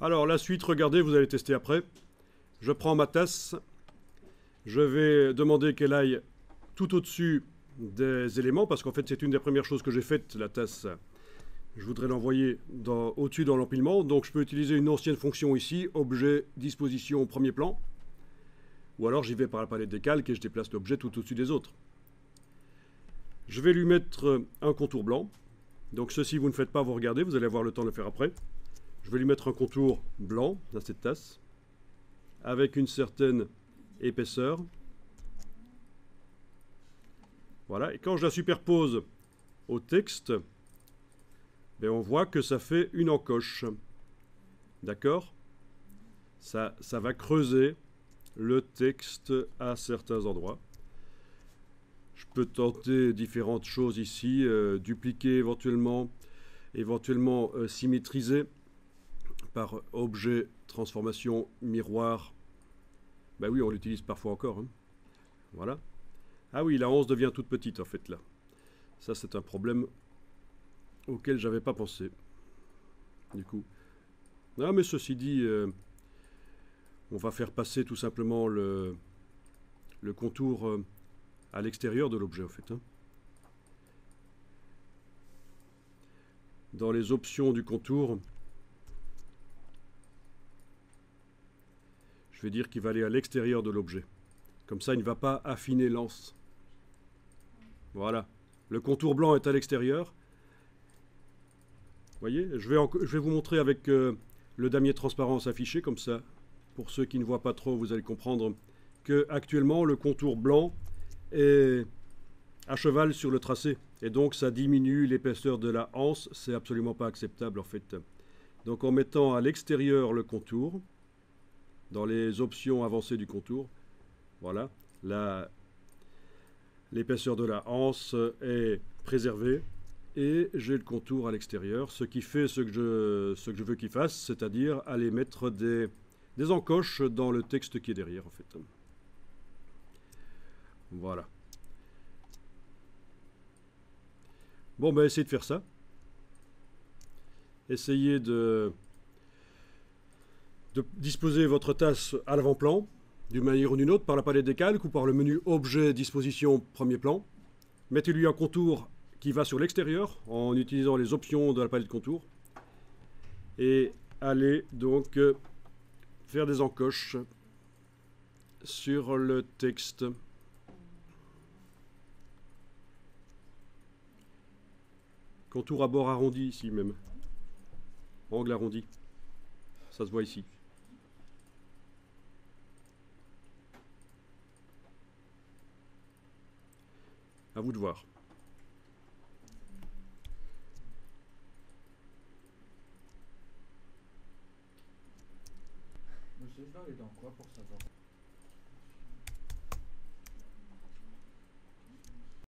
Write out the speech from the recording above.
Alors la suite, regardez, vous allez tester après. Je prends ma tasse. Je vais demander qu'elle aille tout au-dessus des éléments, parce qu'en fait c'est une des premières choses que j'ai faites, la tasse. Je voudrais l'envoyer au-dessus dans l'empilement. Donc je peux utiliser une ancienne fonction ici, objet, disposition, premier plan. Ou alors j'y vais par la palette des calques et je déplace l'objet tout au-dessus des autres. Je vais lui mettre un contour blanc. Donc ceci, vous ne faites pas, vous regardez, vous allez avoir le temps de le faire après. Je vais lui mettre un contour blanc à cette tasse, avec une certaine épaisseur. Voilà, et quand je la superpose au texte, ben on voit que ça fait une encoche. D'accord? Ça, ça va creuser le texte à certains endroits. Je peux tenter différentes choses ici, euh, dupliquer éventuellement, éventuellement euh, symétriser objet, transformation, miroir. Ben oui, on l'utilise parfois encore. Hein. Voilà. Ah oui, la 11 devient toute petite en fait là. Ça c'est un problème auquel j'avais pas pensé. Du coup. Ah mais ceci dit, euh, on va faire passer tout simplement le, le contour euh, à l'extérieur de l'objet en fait. Hein. Dans les options du contour, je vais dire qu'il va aller à l'extérieur de l'objet. Comme ça, il ne va pas affiner l'anse. Voilà. Le contour blanc est à l'extérieur. Vous voyez je vais, vous montrer avec euh, le damier transparence affiché, comme ça, pour ceux qui ne voient pas trop, vous allez comprendre que actuellement le contour blanc est à cheval sur le tracé. Et donc ça diminue l'épaisseur de la hanse. C'est absolument pas acceptable en fait. Donc en mettant à l'extérieur le contour, dans les options avancées du contour, voilà, l'épaisseur de la hanse est préservée et j'ai le contour à l'extérieur, ce qui fait ce que je, ce que je veux qu'il fasse, c'est-à-dire aller mettre des, des encoches dans le texte qui est derrière en fait. Voilà. Bon, ben essayez de faire ça. Essayez de, disposer votre tasse à l'avant-plan, d'une manière ou d'une autre, par la palette des calques ou par le menu Objet, Disposition, Premier plan. Mettez-lui un contour qui va sur l'extérieur en utilisant les options de la palette contour. Et allez donc euh, faire des encoches sur le texte. Contour à bord arrondi ici même. Angle arrondi. Ça se voit ici. À vous de voir. Monsieur, je dois aller dans quoi pour savoir